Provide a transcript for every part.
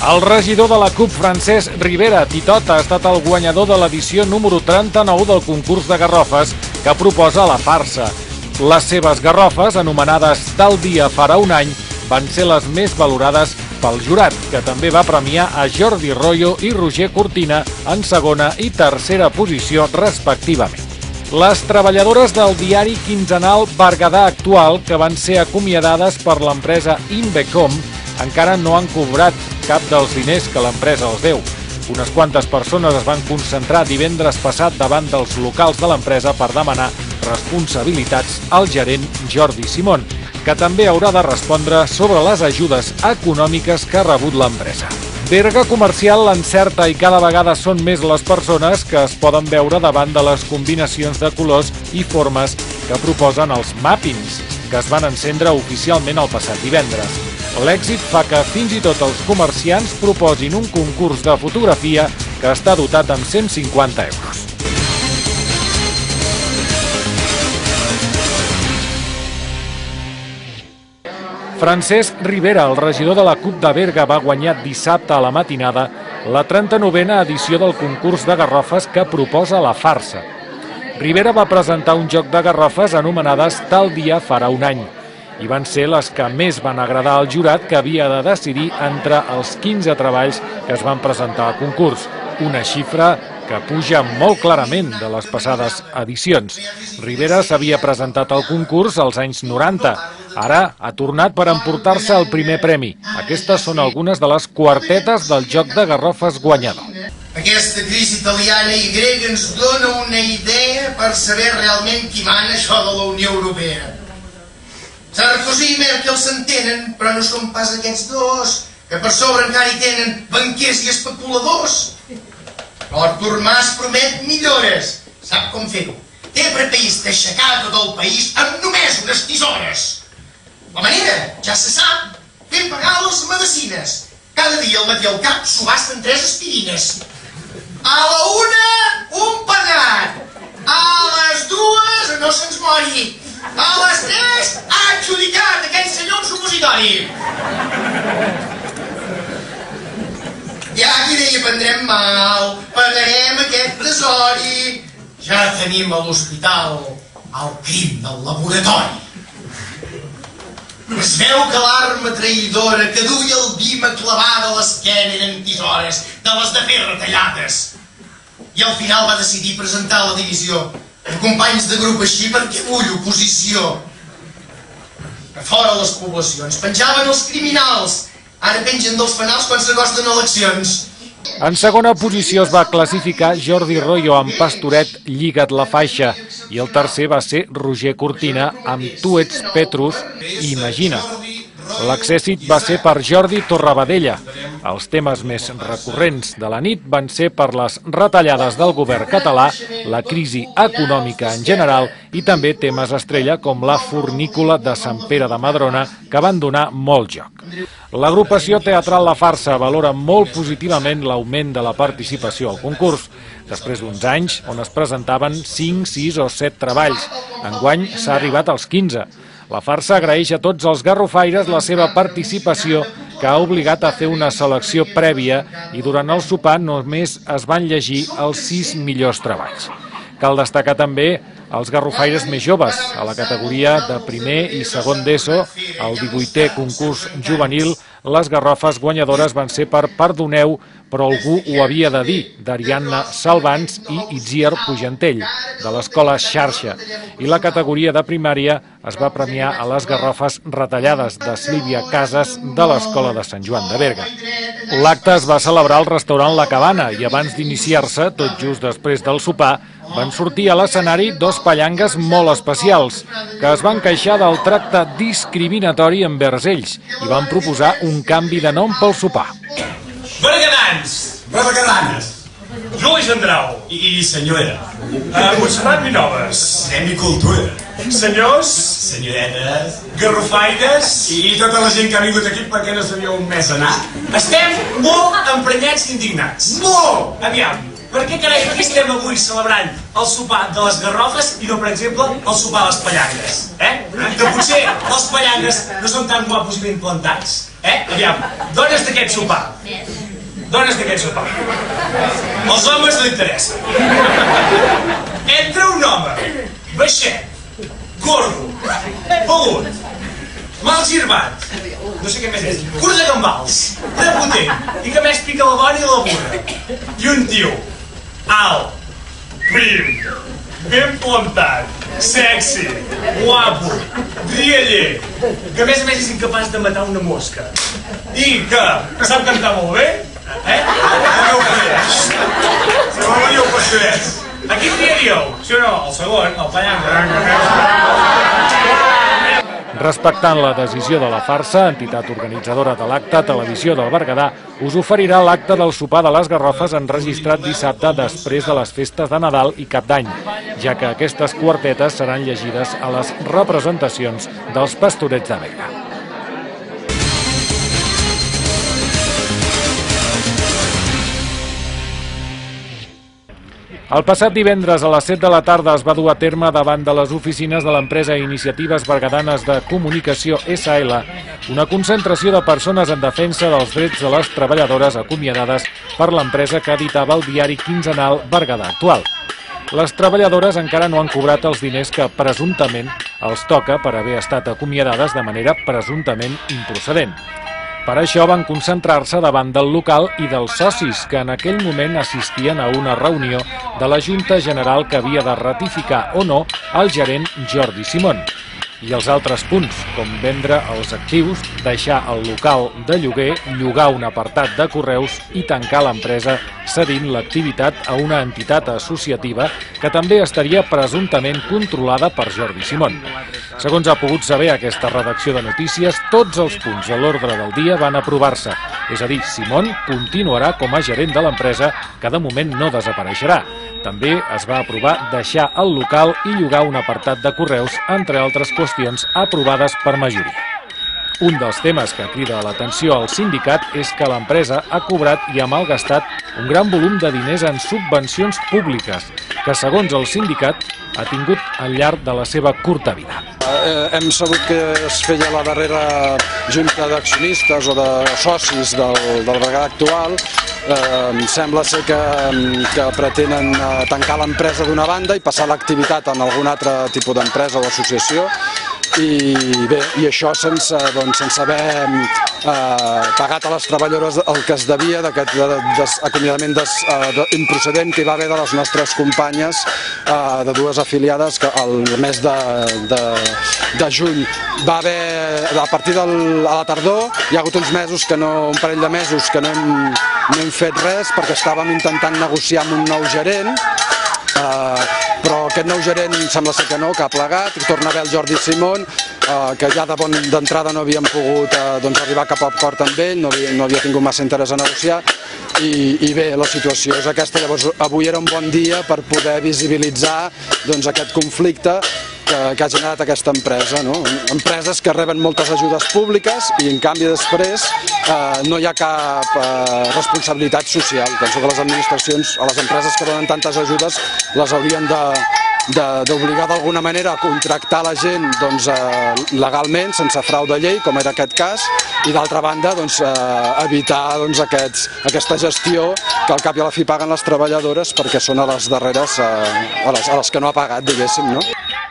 El regidor de la CUP, Francesc Rivera Titot, ha estat el guanyador de l'edició número 39 del concurs de garrofes que proposa la farsa. Les seves garrofes, anomenades Tal dia farà un any, van ser les més valorades pel jurat, que també va premiar a Jordi Royo i Roger Cortina en segona i tercera posició, respectivament. Les treballadores del diari quinzenal Berguedà Actual, que van ser acomiadades per l'empresa Invecom, encara no han cobrat cap dels diners que l'empresa els deu. Unes quantes persones es van concentrar divendres passat davant dels locals de l'empresa per demanar responsabilitats al gerent Jordi Simón, que també haurà de respondre sobre les ajudes econòmiques que ha rebut l'empresa. Berga Comercial l'encerta i cada vegada són més les persones que es poden veure davant de les combinacions de colors i formes que proposen els mappings, que es van encendre oficialment el passat divendres. L'èxit fa que fins i tot els comerciants proposin un concurs de fotografia que està dotat amb 150 euros. Francesc Rivera, el regidor de la CUP de Berga, va guanyar dissabte a la matinada la 39a edició del concurs de garrofes que proposa la farsa. Rivera va presentar un joc de garrofes anomenades Tal dia farà un any i van ser les que més van agradar al jurat que havia de decidir entre els 15 treballs que es van presentar al concurs. Una xifra que puja molt clarament de les passades edicions. Rivera s'havia presentat al concurs als anys 90. Ara ha tornat per emportar-se el primer premi. Aquestes són algunes de les quartetes del joc de garrofes guanyador. Aquesta crisi italiana i grega ens dona una idea per saber realment qui mana això de la Unió Europea. Sarkozy i Merkel s'entenen, però no són pas aquests dos, que per sobre encara hi tenen banquers i especuladors. Però Artur Mas promet millores. Sap com fer-ho. Té previst aixecar tot el país amb només unes tisores. La manera, ja se sap, fent pagar les medicines. Cada dia al matí al cap s'ho tres aspirines. A la una, un pagat. A les dues, no se'ns mori. A les 3 ha adjudicat aquell senyor un supositori. Ja qui deia prendrem mal, pagarem aquest tesori. Ja tenim a l'hospital el crim del laboratori. Es veu que l'arma traïdora que duia el Dima clavada a l'esquena eren tisores, de les de fer retallades. I al final va decidir presentar la divisió companys de grup així perquè vull oposició. A fora les poblacions penjaven els criminals, ara pengen dels fanals quan s'acosten eleccions. En segona posició es va classificar Jordi Royo amb Pastoret Lliga't la faixa i el tercer va ser Roger Cortina amb Tu ets Petrus i Imagina. L'accèssit va ser per Jordi Torrabadella. Els temes més recurrents de la nit van ser per les retallades del govern català, la crisi econòmica en general i també temes estrella com la fornícula de Sant Pere de Madrona, que van donar molt joc. L'agrupació teatral La Farsa valora molt positivament l'augment de la participació al concurs, després d'uns anys on es presentaven 5, 6 o 7 treballs. Enguany s'ha arribat als 15. La farsa agraeix a tots els garrofaires la seva participació que ha obligat a fer una selecció prèvia i durant el sopar només es van llegir els sis millors treballs. Cal destacar també els garrofaires més joves, a la categoria de primer i segon d'ESO, el 18è concurs juvenil, les garrofes guanyadores van ser per Perdoneu, però algú ho havia de dir, d'Ariadna Salvans i Itziar Pugentell, de l'escola Xarxa. I la categoria de primària es va premiar a les garrofes retallades de Sílvia Casas de l'escola de Sant Joan de Berga. L'acte es va celebrar al restaurant La Cabana i abans d'iniciar-se, tot just després del sopar, van sortir a l'escenari dos pallangues molt especials, que es van queixar del tracte discriminatori envers ells i van proposar un canvi de nom pel sopar. Berguedans! Berguedanes! Juli Gendrau i, i senyora. Uh, Montserrat Minoves. I cultura. Senyors. Senyoretes. Garrofaires. I, I tota la gent que ha vingut aquí perquè no sabia un mes anar. Estem molt emprenyats i indignats. Molt! Aviam, per què carai que estem avui celebrant el sopar de les garrofes i no, per exemple, el sopar de les pallangues? Eh? Que potser els pallangues no són tan guapos i ben plantats. Eh? Aviam, dones d'aquest sopar. Dones d'aquest sopar. Els homes li interessa. Entra un home, baixet, gordo, pelut, mal girbat, no sé què més és, curt de gambals, prepotent, i que més pica la dona i la burra. I un tio, alt, prim, ben plantat, sexy, guapo, rialler, que a més a més és incapaç de matar una mosca. I que sap cantar molt bé, eh? El meu Pastorets. El meu Pastorets. A qui triaríeu? Sí o no? El segon, el Pallanca. Respectant la decisió de la farsa, entitat organitzadora de l'acte, Televisió del Berguedà us oferirà l'acte del sopar de les Garrofes enregistrat dissabte després de les festes de Nadal i Cap d'Any, ja que aquestes quartetes seran llegides a les representacions dels pastorets de Berga. El passat divendres a les 7 de la tarda es va dur a terme davant de les oficines de l'empresa Iniciatives Bergadanes de Comunicació SL una concentració de persones en defensa dels drets de les treballadores acomiadades per l'empresa que editava el diari quinzenal Berguedà Actual. Les treballadores encara no han cobrat els diners que presumptament els toca per haver estat acomiadades de manera presumptament improcedent. Per això van concentrar-se davant del local i dels socis que en aquell moment assistien a una reunió de la Junta General que havia de ratificar o no el gerent Jordi Simón i els altres punts, com vendre els actius, deixar el local de lloguer, llogar un apartat de correus i tancar l'empresa cedint l'activitat a una entitat associativa que també estaria presumptament controlada per Jordi Simón. Segons ha pogut saber aquesta redacció de notícies, tots els punts de l'ordre del dia van aprovar-se. És a dir, Simón continuarà com a gerent de l'empresa, que de moment no desapareixerà. També es va aprovar deixar el local i llogar un apartat de correus, entre altres qüestions aprovades per majoria. Un dels temes que crida l'atenció al sindicat és que l'empresa ha cobrat i ha malgastat un gran volum de diners en subvencions públiques, que segons el sindicat ha tingut al llarg de la seva curta vida. Eh, hem sabut que es feia la darrera junta d'accionistes o de socis del, del Berguedà actual. Eh, sembla ser que, que pretenen eh, tancar l'empresa d'una banda i passar l'activitat en algun altre tipus d'empresa o associació i bé, i això sense, doncs, sense haver eh, pagat a les treballadores el que es devia d'aquest acomiadament des, eh, de, improcedent que hi va haver de les nostres companyes eh, de dues afiliades que el mes de, de, de juny va haver, a partir del, a la tardor hi ha hagut uns mesos que no, un parell de mesos que no hem, no hem fet res perquè estàvem intentant negociar amb un nou gerent eh, aquest nou gerent sembla ser que no, que ha plegat, i torna a haver el Jordi Simón, eh, que ja d'entrada no havíem pogut eh, doncs, arribar cap a acord amb ell, no havia, no havia tingut massa interès a negociar, i, i bé, la situació és aquesta, llavors avui era un bon dia per poder visibilitzar doncs, aquest conflicte que, que ha generat aquesta empresa. No? Empreses que reben moltes ajudes públiques i en canvi després eh, no hi ha cap eh, responsabilitat social. Penso que les administracions, a les empreses que donen tantes ajudes, les haurien de, d'obligar d'alguna manera a contractar la gent doncs, eh, legalment, sense frau de llei, com era aquest cas, i d'altra banda doncs, eh, evitar doncs, aquests, aquesta gestió que al cap i a la fi paguen les treballadores perquè són a les darreres, eh, a, les, a les que no ha pagat, diguéssim. No?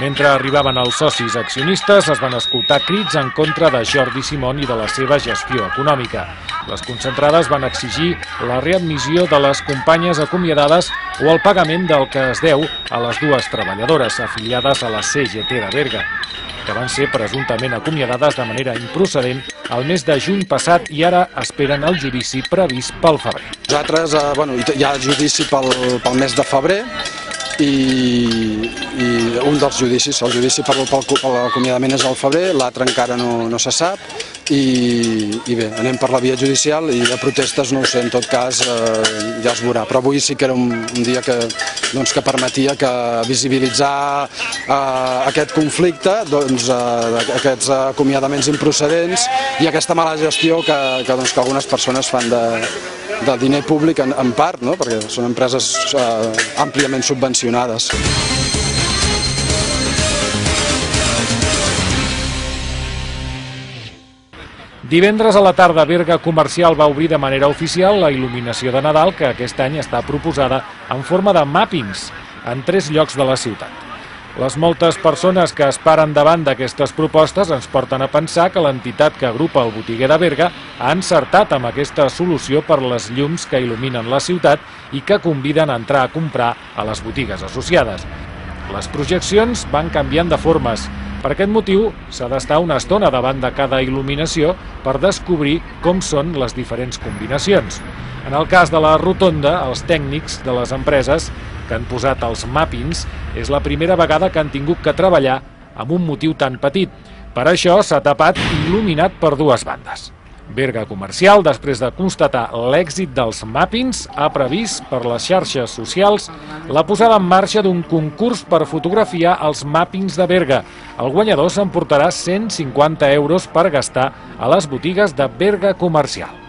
Mentre arribaven els socis accionistes, es van escoltar crits en contra de Jordi Simón i de la seva gestió econòmica. Les concentrades van exigir la readmissió de les companyes acomiadades o el pagament del que es deu a les dues treballadores afiliades a la CGT de Berga que van ser presumptament acomiadades de manera improcedent el mes de juny passat i ara esperen el judici previst pel febrer. Nosaltres, eh, bueno, hi ha judici pel, pel mes de febrer, i, i un dels judicis, el judici per, per, per l'acomiadament és al febrer, l'altre encara no, no se sap. I, i bé, anem per la via judicial i de protestes no ho sé, en tot cas eh, ja es veurà, però avui sí que era un, un dia que, doncs, que permetia que visibilitzar eh, aquest conflicte, doncs, eh, aquests acomiadaments improcedents i aquesta mala gestió que, que, doncs, que algunes persones fan de, de diner públic en, en part, no? perquè són empreses eh, àmpliament subvencionades. Divendres a la tarda, Berga Comercial va obrir de manera oficial la il·luminació de Nadal que aquest any està proposada en forma de mappings en tres llocs de la ciutat. Les moltes persones que es paren davant d'aquestes propostes ens porten a pensar que l'entitat que agrupa el botiguer de Berga ha encertat amb aquesta solució per les llums que il·luminen la ciutat i que conviden a entrar a comprar a les botigues associades. Les projeccions van canviant de formes. Per aquest motiu, s'ha d'estar una estona davant de cada il·luminació per descobrir com són les diferents combinacions. En el cas de la rotonda, els tècnics de les empreses que han posat els mappings, és la primera vegada que han tingut que treballar amb un motiu tan petit. Per això s'ha tapat i il·luminat per dues bandes. Berga Comercial, després de constatar l'èxit dels mappings, ha previst per les xarxes socials la posada en marxa d'un concurs per fotografiar els mappings de Berga. El guanyador s'emportarà 150 euros per gastar a les botigues de Berga Comercial.